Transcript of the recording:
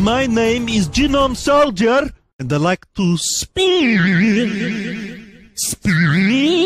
My name is Genome Soldier, and I like to spin, Speak.